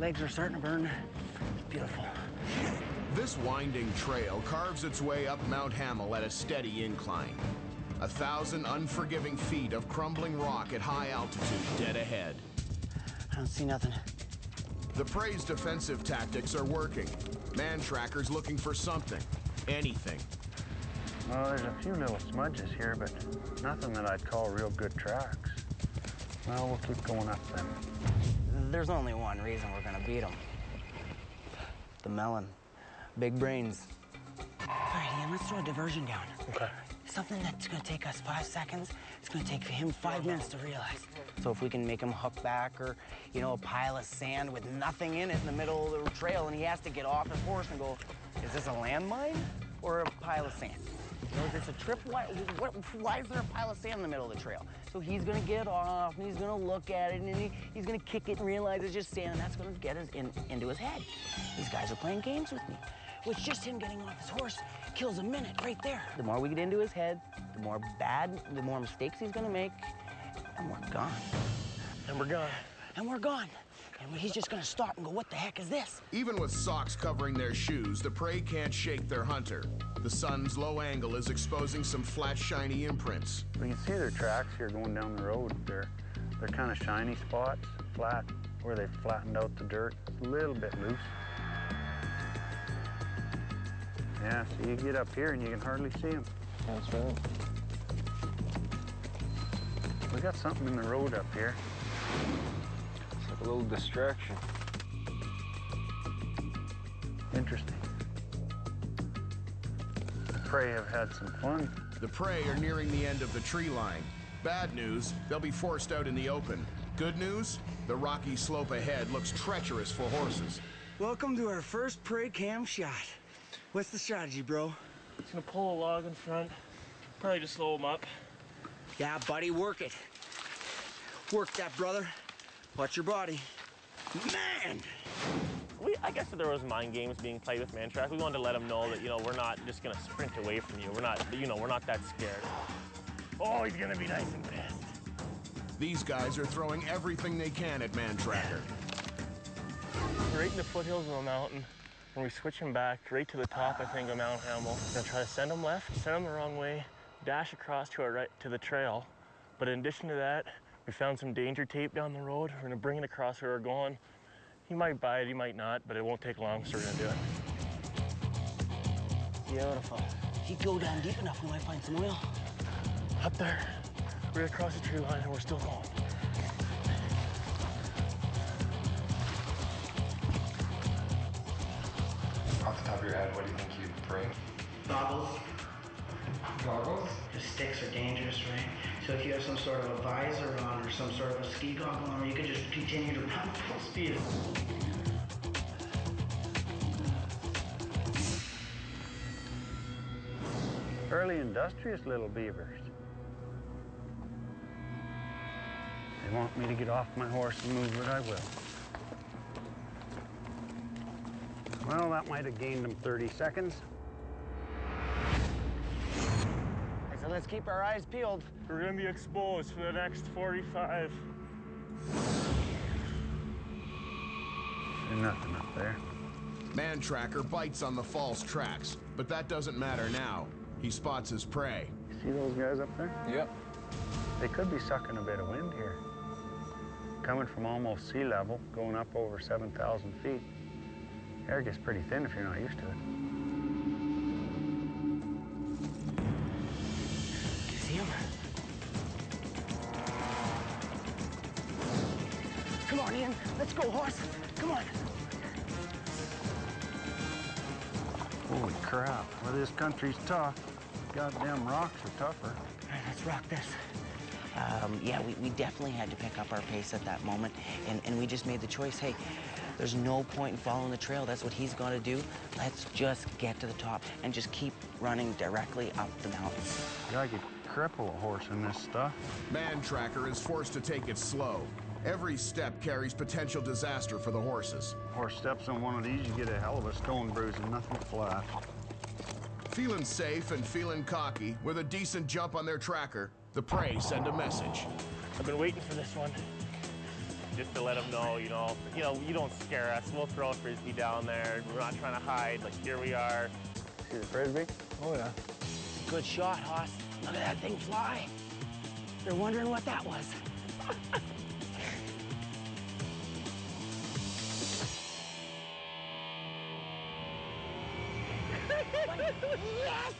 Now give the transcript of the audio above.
Legs are starting to burn. Beautiful. This winding trail carves its way up Mount Hamel at a steady incline. A thousand unforgiving feet of crumbling rock at high altitude dead ahead. I don't see nothing. The Prey's defensive tactics are working. Mantracker's looking for something, anything. Well, there's a few little smudges here, but nothing that I'd call real good tracks. Well, we'll keep going up then. There's only one reason we're gonna beat them. The melon. Big brains. All right, Ian, let's throw a diversion down. Okay. Something that's gonna take us five seconds, it's gonna take him five minutes to realize. So if we can make him hook back or, you know, a pile of sand with nothing in it in the middle of the trail and he has to get off his horse and go, is this a landmine or a pile of sand? Is this a trip? Why, what, why is there a pile of sand in the middle of the trail? So he's gonna get off and he's gonna look at it and he, he's gonna kick it and realize it's just sand and that's gonna get us in, into his head. These guys are playing games with me. Which just him getting off his horse kills a minute right there. The more we get into his head, the more bad, the more mistakes he's gonna make, and we're gone. And we're gone. And we're gone. And he's just gonna stop and go, what the heck is this? Even with socks covering their shoes, the prey can't shake their hunter. The sun's low angle is exposing some flat, shiny imprints. We can see their tracks here going down the road. They're, they're kind of shiny spots, flat, where they flattened out the dirt. It's a little bit loose. Yeah, so you get up here and you can hardly see them. That's right. We got something in the road up here. It's like a little distraction. Interesting. The prey have had some fun. The prey are nearing the end of the tree line. Bad news, they'll be forced out in the open. Good news, the rocky slope ahead looks treacherous for horses. Welcome to our first prey cam shot. What's the strategy, bro? Just gonna pull a log in front. Probably just slow him up. Yeah, buddy, work it. Work that, brother. Watch your body. Man! We, I guess if there was mind games being played with Mantrack, we wanted to let them know that, you know, we're not just gonna sprint away from you. We're not, you know, we're not that scared. Oh, he's gonna be nice and pissed. These guys are throwing everything they can at Mantracker. Right in the foothills of the mountain, when we switch him back right to the top, I think, of Mount Hamel, we're gonna try to send him left, send him the wrong way, dash across to our right to the trail. But in addition to that, we found some danger tape down the road. We're gonna bring it across where we're going. He might buy it, he might not, but it won't take long, so we're gonna do it. Beautiful. If you go down deep enough, we might find some oil. Up there, right across the tree line, and we're still going. Off the top of your head, what do you think you'd bring? Goggles. Goggles? The sticks are dangerous, right? So if you have some sort of a visor on or some sort of a ski goggle on, you could just continue to run full speed. Early industrious little beavers. They want me to get off my horse and move it, I will. Well, that might have gained them 30 seconds. So let's keep our eyes peeled. We're gonna be exposed for the next 45. There's nothing up there. Mantracker bites on the false tracks, but that doesn't matter now. He spots his prey. See those guys up there? Yep. They could be sucking a bit of wind here. Coming from almost sea level, going up over 7,000 feet. Air gets pretty thin if you're not used to it. Come on, Ian. Let's go, horse. Come on. Holy crap, well, this country's tough. Goddamn rocks are tougher. All right, let's rock this. Um, yeah, we, we definitely had to pick up our pace at that moment, and, and we just made the choice, hey, there's no point in following the trail. That's what he's got to do. Let's just get to the top and just keep running directly up the mountain. Yeah, I could cripple a horse in this stuff. Mantracker is forced to take it slow. Every step carries potential disaster for the horses. Horse steps on one of these, you get a hell of a stone bruise and nothing flat. Feeling safe and feeling cocky, with a decent jump on their tracker, the prey send a message. I've been waiting for this one. just to let them know, you know, you know, you don't scare us. We'll throw a frisbee down there. We're not trying to hide. Like here we are. See the frisbee? Oh yeah. Good shot, Hoss. Look at that thing fly. They're wondering what that was. yes!